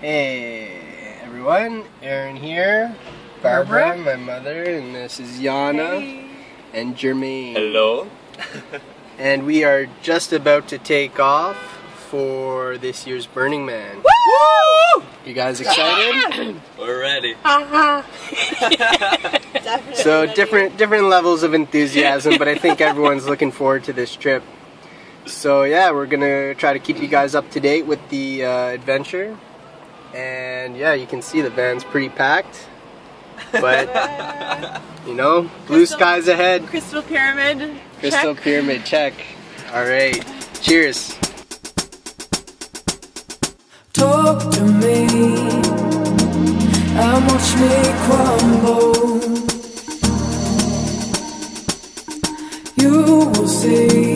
Hey everyone, Aaron here, Barbara, Barbara. my mother, and this is Yana and Jermaine. Hello. And we are just about to take off for this year's Burning Man. Woo! You guys excited? We're ready. Definitely. so different different levels of enthusiasm, but I think everyone's looking forward to this trip. So yeah, we're gonna try to keep you guys up to date with the uh, adventure. And yeah, you can see the van's pretty packed. But you know, blue Crystal- skies ahead. Crystal Pyramid. Crystal check. Pyramid check. All right. Cheers. Talk to me and watch me crumble. You will see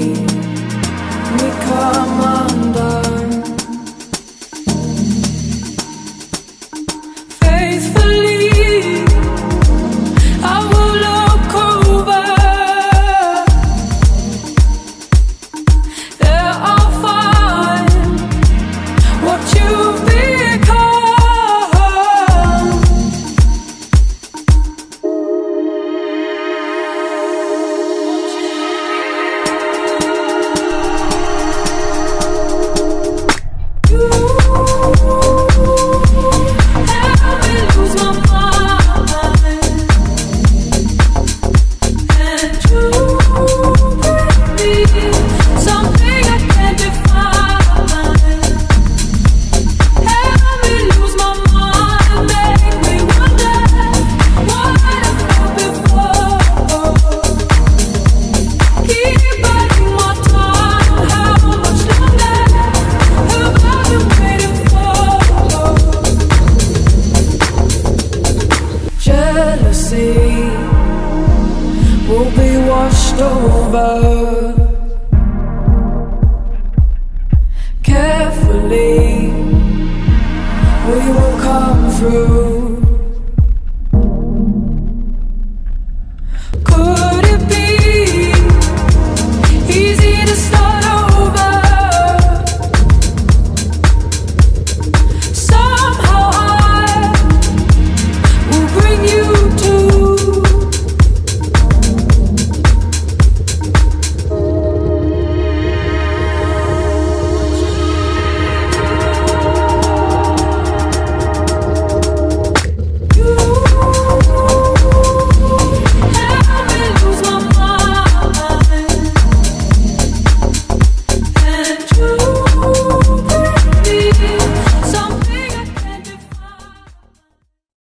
Jealousy will be washed over. Carefully, we will come through.